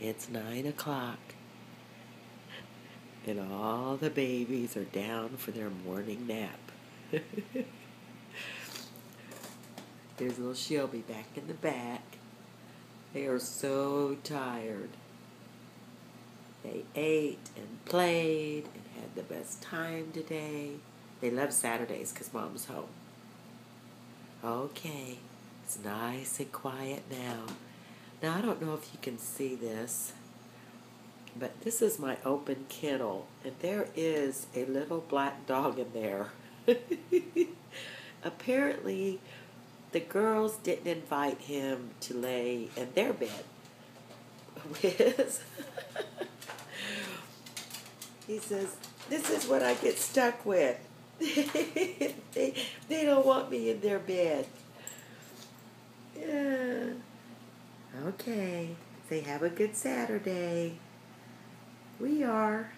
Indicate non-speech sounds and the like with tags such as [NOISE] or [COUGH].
It's nine o'clock. And all the babies are down for their morning nap. [LAUGHS] There's little Shelby back in the back. They are so tired. They ate and played and had the best time today. They love Saturdays because mom's home. Okay, it's nice and quiet now. Now, I don't know if you can see this, but this is my open kennel, and there is a little black dog in there. [LAUGHS] Apparently, the girls didn't invite him to lay in their bed with. [LAUGHS] he says, This is what I get stuck with. [LAUGHS] they, they don't want me in their bed. Okay. Say, have a good Saturday. We are.